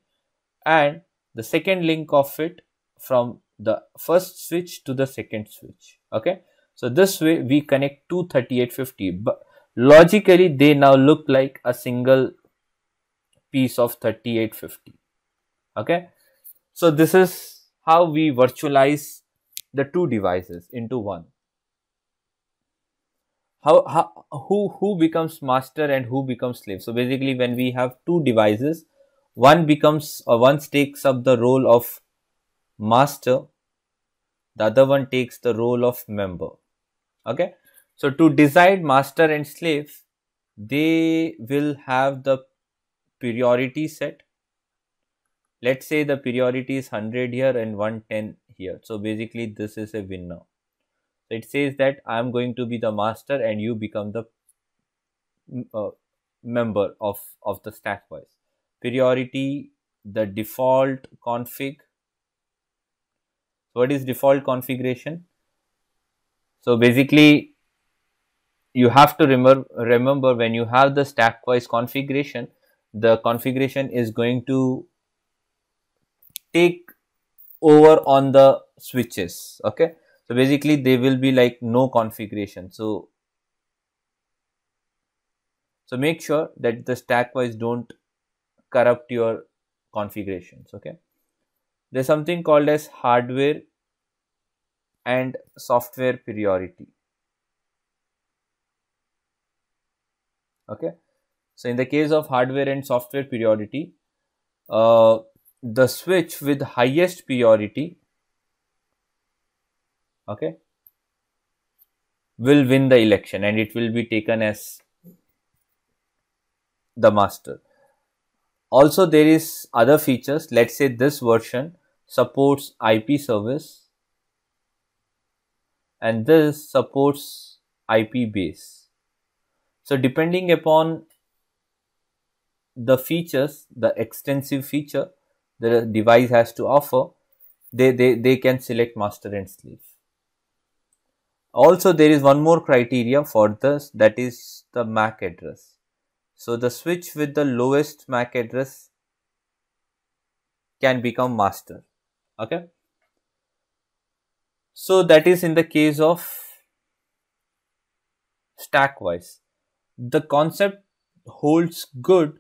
and the second link of it from the first switch to the second switch okay? So this way we connect two 3850 but logically they now look like a single piece of 3850 okay? So this is how we virtualize the two devices into one. How, how who who becomes master and who becomes slave? So basically when we have two devices one becomes uh, or one takes up the role of master the other one takes the role of member. Okay? So to decide master and slave they will have the priority set. Let's say the priority is 100 here and 110 here. So basically this is a winner. So it says that i am going to be the master and you become the uh, member of of the stackwise priority the default config. What is default configuration? So basically you have to remember remember when you have the stackwise configuration the configuration is going to take over on the switches okay? So basically they will be like no configuration. So so make sure that the stackwise don't corrupt your configurations okay? There's something called as hardware and software priority okay? So in the case of hardware and software priority uh, the switch with highest priority okay will win the election and it will be taken as the master. Also there is other features. Let's say this version supports ip service and this supports ip base. So depending upon the features the extensive feature the device has to offer they they, they can select master and slave also there is one more criteria for this that is the MAC address. So the switch with the lowest MAC address can become master. Okay. So that is in the case of StackWise. The concept holds good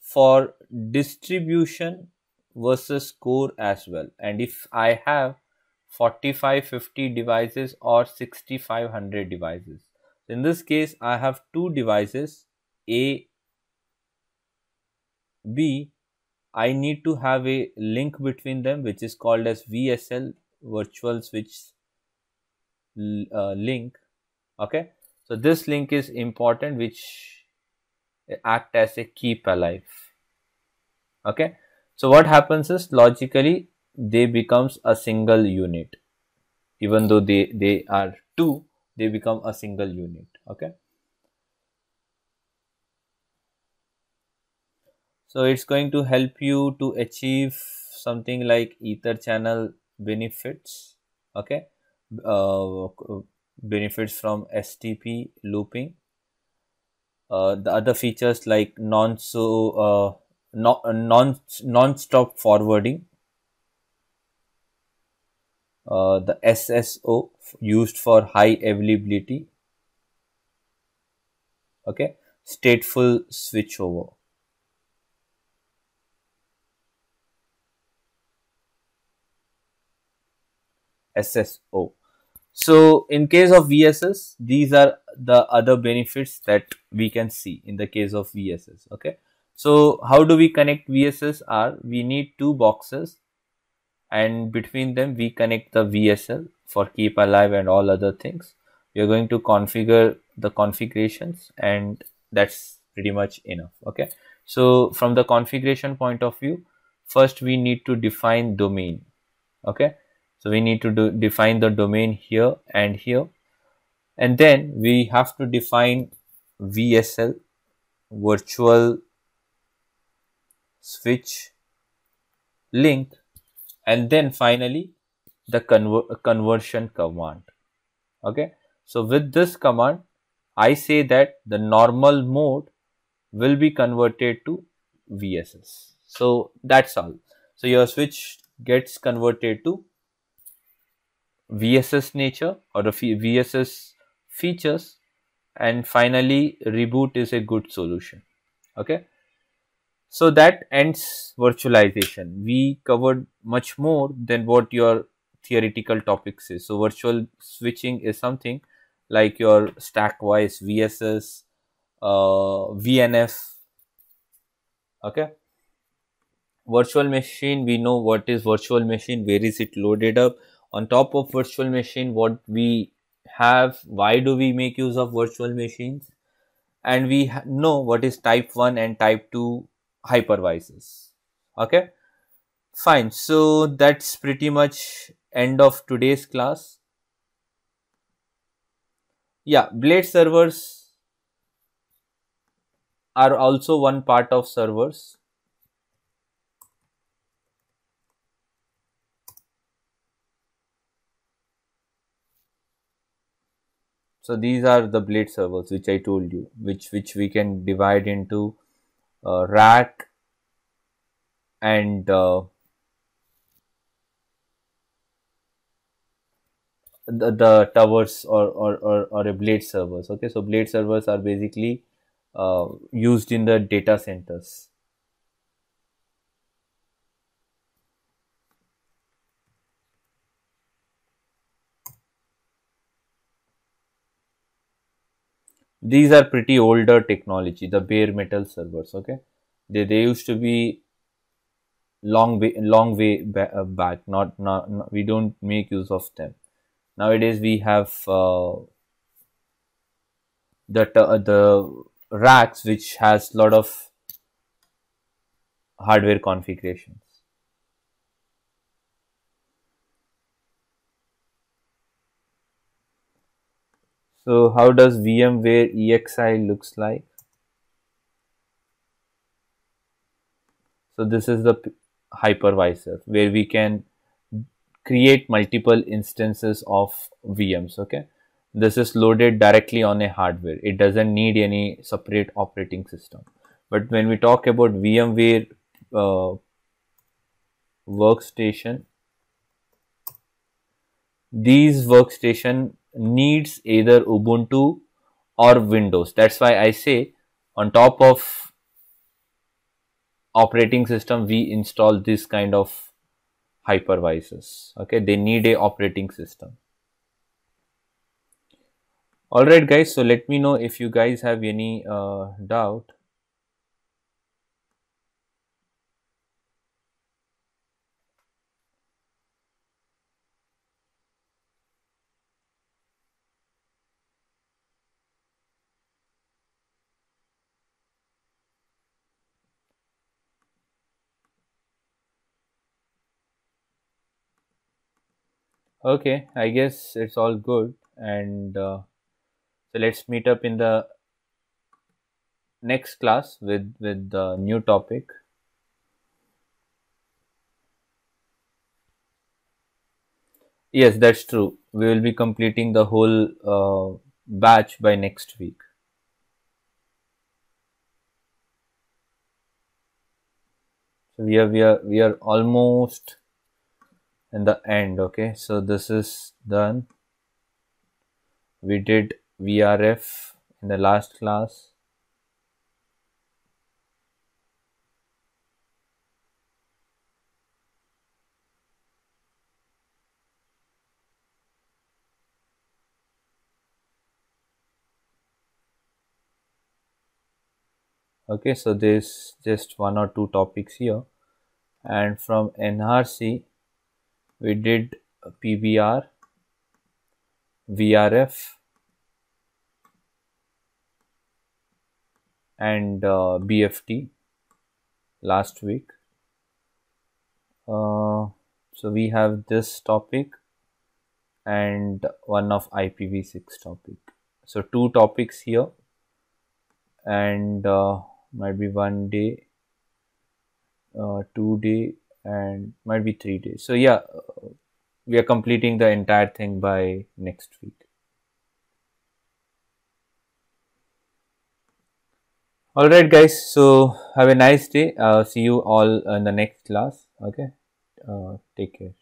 for distribution versus core as well. And if I have 4550 devices or 6500 devices. In this case, I have two devices A, B. I need to have a link between them which is called as VSL virtual switch uh, link. Okay. So this link is important which act as a keep alive. Okay. So what happens is logically they becomes a single unit. Even though they they are two they become a single unit. Okay? So it's going to help you to achieve something like ether channel benefits. Okay? Uh, benefits from stp looping. Uh, the other features like non so uh, non non stop forwarding. Uh, the SSO used for high availability. Okay. Stateful switchover. SSO so in case of VSS these are the other benefits that we can see in the case of VSS okay so how do we connect VSS we need two boxes and between them we connect the VSL for keep alive and all other things. We are going to configure the configurations and that's pretty much enough. Okay. So from the configuration point of view, first we need to define domain. Okay. So we need to do, define the domain here and here. And then we have to define VSL virtual switch link and then finally the conver conversion command. Okay? So with this command i say that the normal mode will be converted to vss so that's all. So your switch gets converted to vss nature or the vss features and finally reboot is a good solution. Okay so that ends virtualization. We covered much more than what your theoretical topics is. So virtual switching is something like your StackWise VSS, uh, VNF. Okay. Virtual machine, we know what is virtual machine, where is it loaded up. On top of virtual machine, what we have, why do we make use of virtual machines? And we know what is type 1 and type 2 hypervisors okay? Fine. So that's pretty much end of today's class. Yeah blade servers are also one part of servers. So these are the blade servers which i told you which which we can divide into uh, rack and uh, the, the towers or, or, or, or a blade servers okay? So blade servers are basically uh, used in the data centers these are pretty older technology the bare metal servers okay? They, they used to be long way long way uh, back not, not, not we don't make use of them. Nowadays we have uh, the uh, the racks which has lot of hardware configurations so how does vmware ESXi looks like so this is the hypervisor where we can create multiple instances of VMs. Okay, this is loaded directly on a hardware. It doesn't need any separate operating system. But when we talk about VMware uh, workstation, these workstation needs either Ubuntu or Windows. That's why I say on top of operating system we install this kind of hypervisors. Okay they need a operating system. All right guys so let me know if you guys have any uh, doubt okay i guess it's all good. And uh, so let's meet up in the next class with with the new topic. Yes that's true. We will be completing the whole uh, batch by next week. So we are we are we are almost in the end okay? So this is done. We did vrf in the last class. Okay so there's just one or two topics here. And from ENARSI we did PBR, VRF, and uh, BFD last week. Uh, so we have this topic and one of IPv6 topic. So two topics here and uh, might be one day, uh, two day and might be three days. So yeah, we are completing the entire thing by next week. All right, guys. So have a nice day. Uh, see you all in the next class. Okay. Uh, take care.